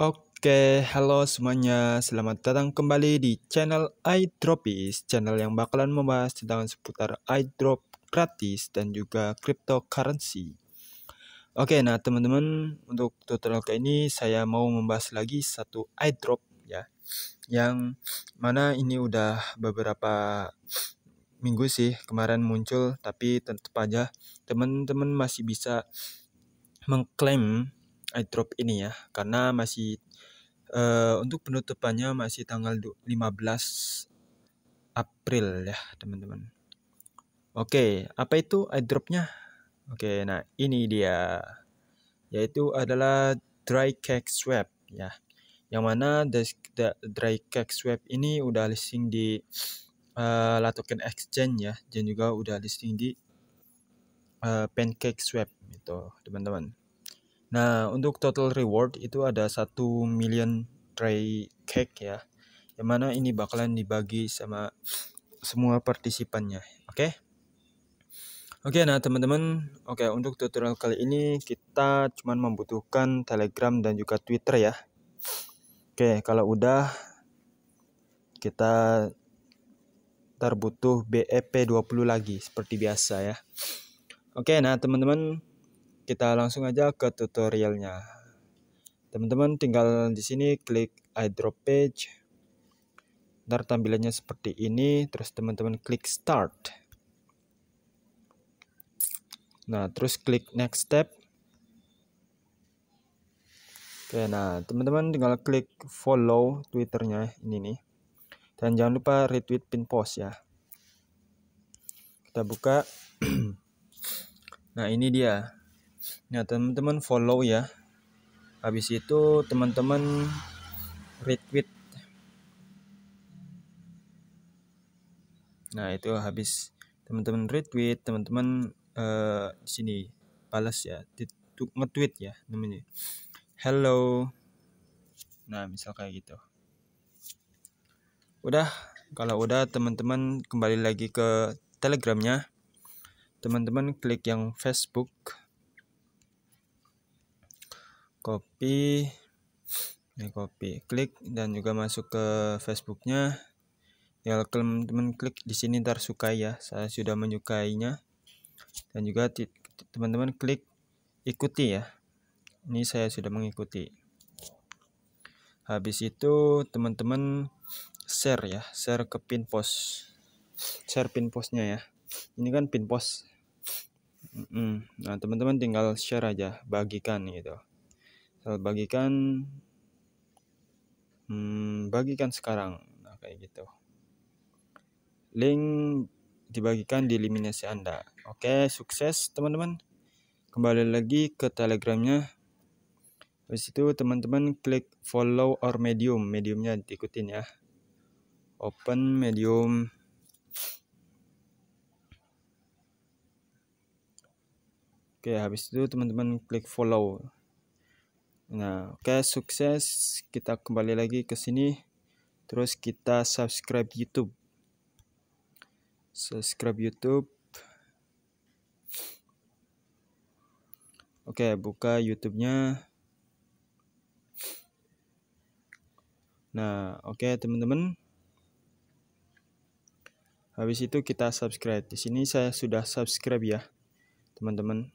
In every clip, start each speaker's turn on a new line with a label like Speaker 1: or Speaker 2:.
Speaker 1: Oke, halo semuanya. Selamat datang kembali di channel iDropis, channel yang bakalan membahas tentang seputar iDrop gratis dan juga cryptocurrency. Oke, nah teman-teman, untuk tutorial kali ini saya mau membahas lagi satu iDrop ya. Yang mana ini udah beberapa minggu sih kemarin muncul, tapi tetap aja teman-teman masih bisa mengklaim iDrop ini ya karena masih uh, untuk penutupannya masih tanggal 15 April ya teman-teman. Oke, apa itu iDropnya? Oke, nah ini dia yaitu adalah dry cake swap ya. Yang mana the, dry cake swap ini udah listing di uh, La Token Exchange ya dan juga udah listing di uh, Pancake Swap itu teman-teman. Nah, untuk total reward itu ada satu million tray cake ya. Yang mana ini bakalan dibagi sama semua partisipannya. Oke. Okay? Oke, okay, nah teman-teman, oke okay, untuk tutorial kali ini kita cuma membutuhkan Telegram dan juga Twitter ya. Oke, okay, kalau udah kita terbutuh BEP 20 lagi seperti biasa ya. Oke, nah teman-teman kita langsung aja ke tutorialnya. Teman-teman tinggal di sini klik iDrop page. Ntar tampilannya seperti ini, terus teman-teman klik start. Nah, terus klik next step. Oke, nah teman-teman tinggal klik follow twitternya ini nih. Dan jangan lupa retweet pin post ya. Kita buka. nah, ini dia. Nah, teman-teman follow ya. Habis itu teman-teman retweet. Nah, itu habis teman-teman retweet, teman-teman uh, sini balas ya, nge-tweet ya namanya. Hello. Nah, misal kayak gitu. Udah, kalau udah teman-teman kembali lagi ke Telegramnya. Teman-teman klik yang Facebook copy ini copy klik dan juga masuk ke Facebooknya. Ya teman-teman klik di sini ntar sukai ya. Saya sudah menyukainya. Dan juga teman-teman klik ikuti ya. Ini saya sudah mengikuti. Habis itu teman-teman share ya. Share ke pin post share pin postnya ya. Ini kan pin post nah teman-teman tinggal share aja. Bagikan gitu bagikan hmm, bagikan sekarang. Nah kayak gitu. Link dibagikan di eliminasi anda. Oke sukses teman-teman. Kembali lagi ke telegramnya. Habis itu teman-teman klik follow or medium. Mediumnya diikutin ya. Open medium. Oke habis itu teman-teman klik follow Nah, oke okay, sukses. Kita kembali lagi ke sini. Terus kita subscribe YouTube. Subscribe YouTube. Oke, okay, buka YouTube-nya. Nah, oke okay, teman-teman. Habis itu kita subscribe. Di sini saya sudah subscribe ya, teman-teman.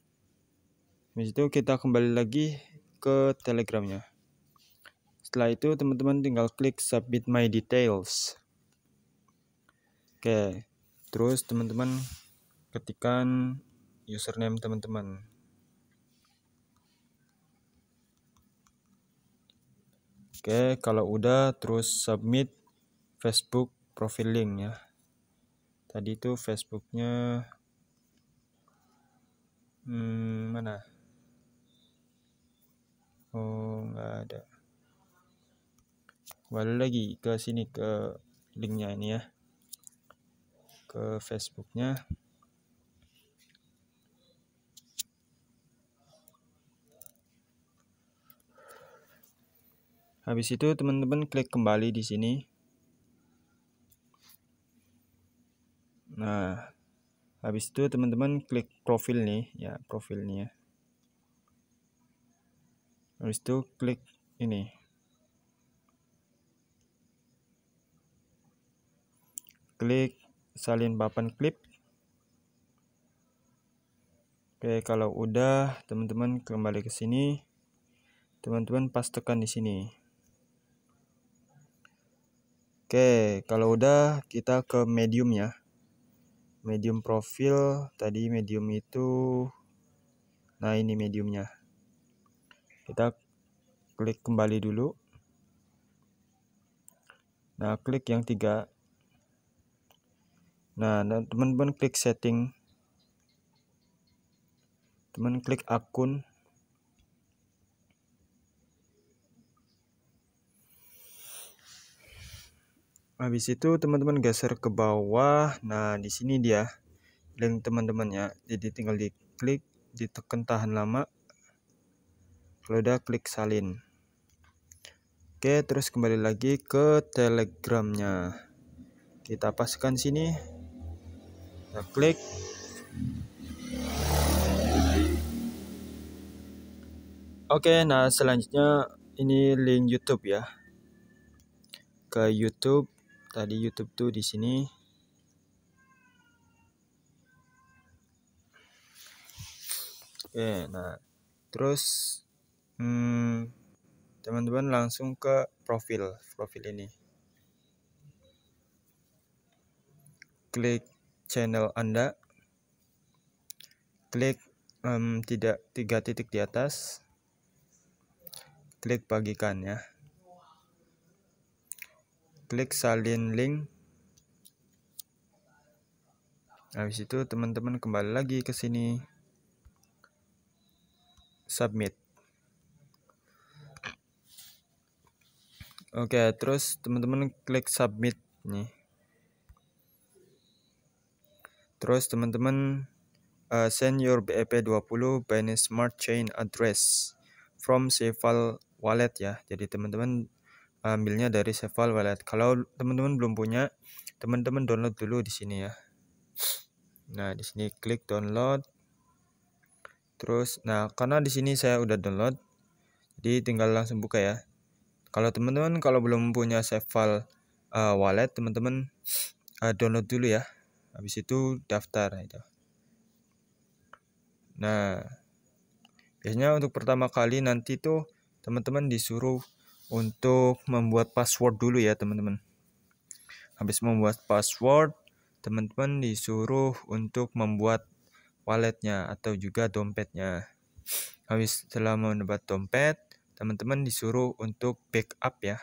Speaker 1: Habis itu kita kembali lagi ke telegramnya setelah itu teman-teman tinggal klik submit my details oke terus teman-teman ketikkan username teman-teman Oke, kalau udah terus submit Facebook profile link ya. Tadi itu Facebooknya hmm, mana? Oh nggak ada. Kembali lagi ke sini ke linknya ini ya. Ke Facebooknya. Habis itu teman-teman klik kembali di sini. Nah habis itu teman-teman klik profil nih. Ya profilnya habis itu klik ini klik salin papan klip Oke, kalau udah teman-teman kembali ke sini. Teman-teman pastikan di sini. Oke, kalau udah kita ke medium ya. Medium profil tadi medium itu nah ini mediumnya. Kita klik kembali dulu. Nah, klik yang tiga. Nah, teman-teman klik setting. Teman klik akun. Habis itu teman-teman geser ke bawah. Nah di sini dia link teman-teman ya jadi tinggal diklik ditekan tahan lama kalau udah klik salin oke terus kembali lagi ke telegramnya kita paskan sini kita klik Oke, nah selanjutnya ini link YouTube ya. Ke YouTube. Tadi YouTube tuh di sini. Oke, nah terus hmm, teman-teman hmm, langsung ke profil profil ini. Klik channel Anda. Klik um, tidak tiga titik di atas. Klik bagikan ya. Klik salin link. Habis itu teman-teman kembali lagi ke sini. Submit oke terus teman-teman klik submit nih terus teman-teman uh, send your BEP20 Binance Smart Chain address from Cephal wallet ya. Jadi teman-teman ambilnya dari Seval wallet. Kalau teman-teman belum punya, teman-teman download dulu di sini ya. Nah, di sini klik download. Terus nah, karena di sini saya udah download, jadi tinggal langsung buka ya. Kalau teman-teman kalau belum punya Seval uh, wallet, teman-teman uh, download dulu ya. Habis itu daftar itu. Nah, biasanya untuk pertama kali nanti tuh teman-teman disuruh untuk membuat password dulu ya teman-teman habis membuat password teman-teman disuruh untuk membuat walletnya atau juga dompetnya habis setelah membuat dompet teman-teman disuruh untuk backup ya.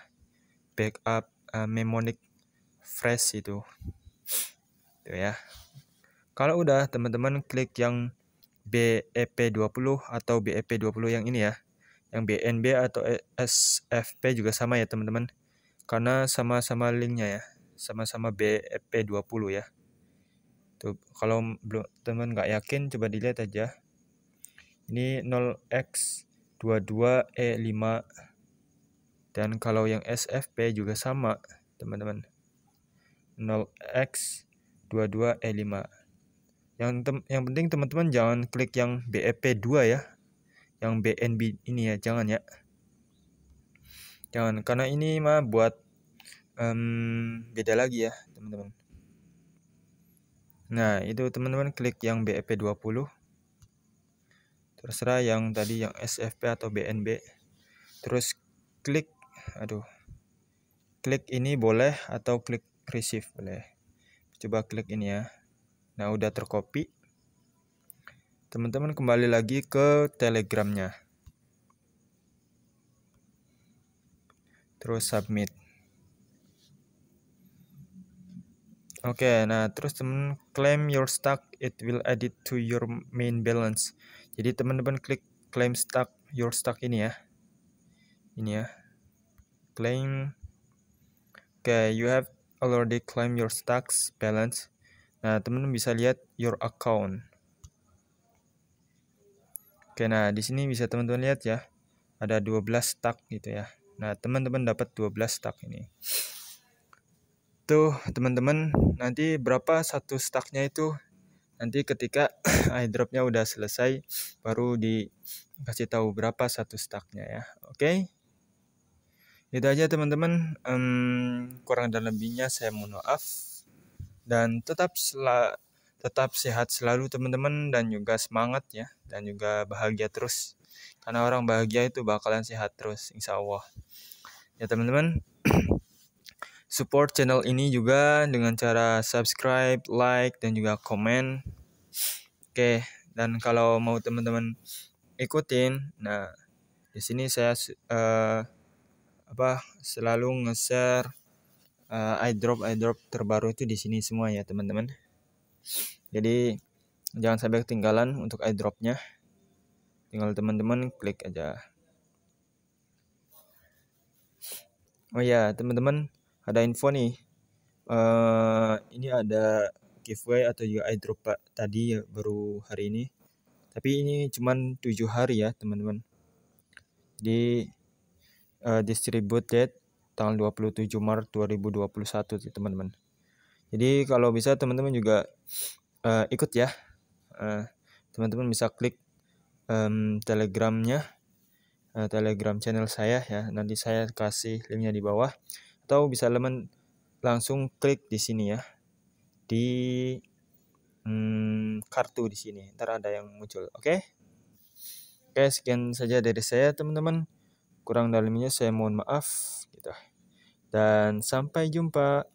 Speaker 1: Backup uh, mnemonic fresh itu. Itu ya. Kalau udah teman-teman klik yang BEP20 atau BEP20 yang ini ya. Yang BNB atau SFP juga sama ya teman-teman. Karena sama-sama linknya ya. Sama-sama BFP20 ya. Tuh kalau belum teman nggak yakin coba dilihat aja. Ini 0x22E5 dan kalau yang SFP juga sama teman-teman. 0x22E5 yang tem yang penting teman-teman jangan klik yang BFP2 ya. Yang BNB ini ya jangan ya. Jangan karena ini mah buat um, beda lagi ya teman-teman. Nah itu teman-teman klik yang BEP 20 terserah yang tadi yang SFP atau BNB terus klik aduh klik ini boleh atau klik receive boleh. Coba klik ini ya. Nah udah tercopy. Teman-teman kembali lagi ke telegramnya. Terus submit oke nah terus teman claim your stock it will add it to your main balance jadi teman-teman klik claim stock your stock ini ya ini ya claim oke okay, you have already claim your stocks balance nah teman-teman bisa lihat your account Oke, nah di sini bisa teman-teman lihat ya. Ada 12 stack gitu ya. Nah, teman-teman dapat 12 stack ini. Tuh, teman-teman, nanti berapa satu stacknya itu nanti ketika airdropnya udah selesai baru dikasih tahu berapa satu stacknya ya. Oke. Itu aja teman-teman. Um, kurang dan lebihnya saya mohon maaf. dan tetap sel tetap sehat selalu teman-teman dan juga semangat ya dan juga bahagia terus karena orang bahagia itu bakalan sehat terus insya Allah ya teman-teman support channel ini juga dengan cara subscribe like dan juga komen oke dan kalau mau teman-teman ikutin nah di sini saya uh, apa selalu nge-share uh, iDrop iDrop terbaru itu di sini semua ya teman-teman. Jadi jangan sampai ketinggalan untuk iDropnya. Tinggal teman-teman klik aja. Oh ya teman-teman ada info nih. Uh, ini ada giveaway atau juga pak tadi ya, baru hari ini. Tapi ini cuman tujuh hari ya teman-teman di uh, distributed tanggal 27 Maret 2021 teman-teman. Jadi kalau bisa teman-teman juga uh, ikut ya. teman teman-teman bisa klik um, telegramnya, uh, telegram channel saya ya. Nanti saya kasih linknya di bawah. Atau bisa teman langsung klik di sini ya. Di um, kartu di sini. Ntar ada yang muncul. Oke? Okay? Oke, sekian saja dari saya teman-teman. Kurang dalamnya saya mohon maaf gitu. Dan sampai jumpa.